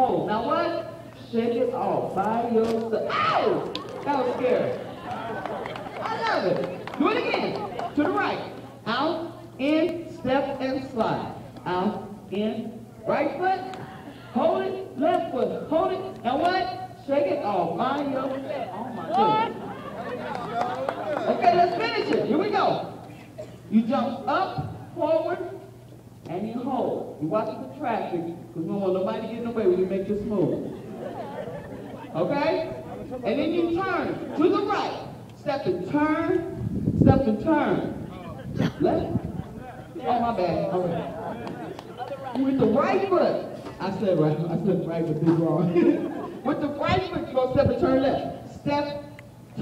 hold. Now what? Shake it off by yourself. Ow! That was scary. I love it. Do it again. To the right. Out, in, step, and slide. Out, in, right foot. Hold it, left foot. Hold it, and what? Shake it off by yourself. Oh my goodness. Okay, let's finish it. Here we go. You jump up, forward, and you hold. You watch the traffic, because we don't want nobody getting away when you make this move. Okay? And then you turn to the right. Step and turn, step and turn. Left. Oh, my bad. All right. With the right foot, I said right, I said right, but this wrong. With the right foot, you're going to step and turn left. Step,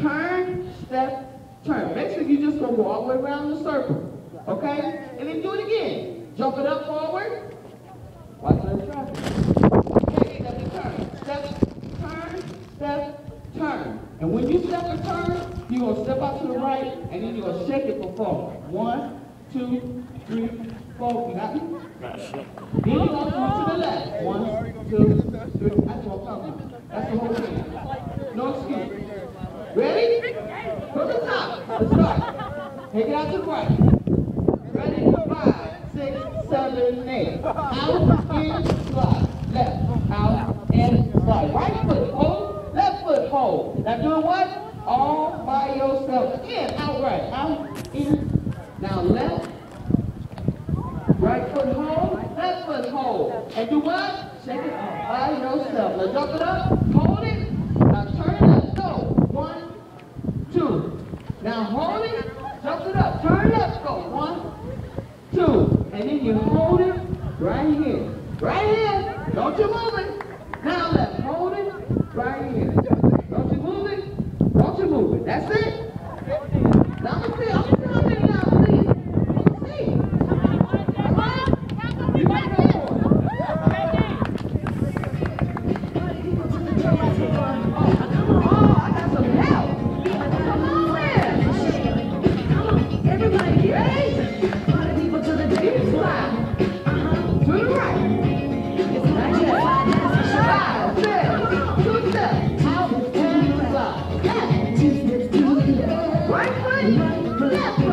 turn, step, turn. Make sure you just go all the way around the circle. Okay? And then do it again. Jump it up forward. Watch the traffic. Okay, step and turn. Step, turn, step, turn. And when you step and turn, you're going to step out to the right, and then you're going to shake it for four. One, two, three, four. You got me? Then you're going to come to the left. One, two, three. That's what I'm talking about. That's the whole thing. No excuse. Ready? From the top. Let's start. Take it out to the right. Ready? Five, seven, eight. Out, in, slide. Left, out, in, slide. Right foot, hold. Left foot, hold. Now doing what? All by yourself. Again, out right. Out, in. Now left. Right foot hold. Left foot hold. And do what? Shake it off by yourself. Now jump it up. Hold it. Now turn it up. Go. One, two. Now hold it. Jump it up. Turn it up. Go. One, two, and then you hold it right here. Right here. Don't you move it.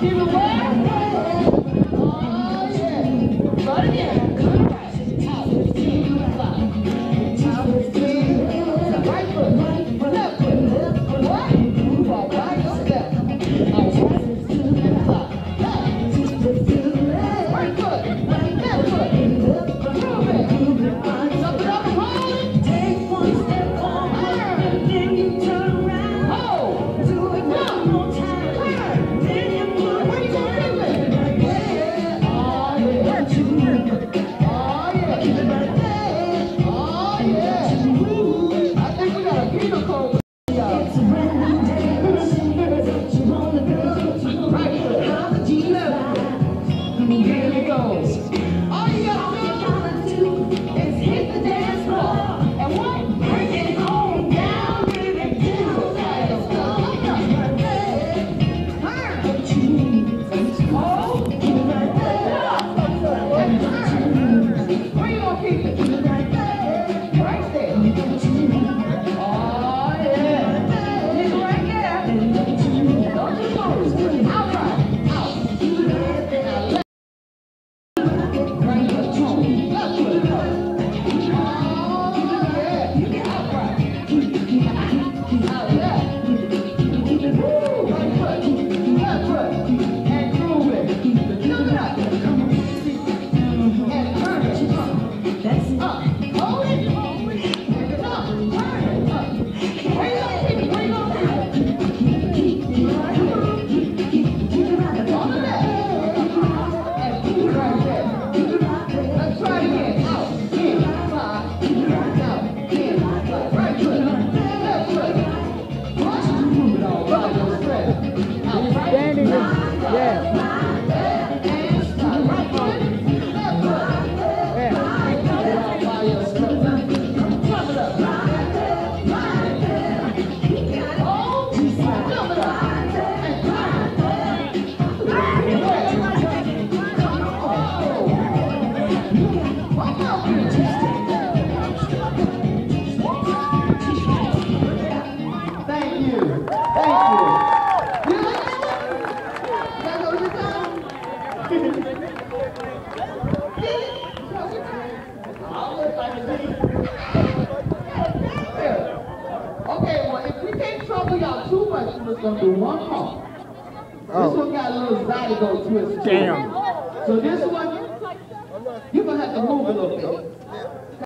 Keep it gonna all the time. Okay, well, if we take trouble you are too much to do one more. Oh. This one got a little zydeco twist. Damn. So this one,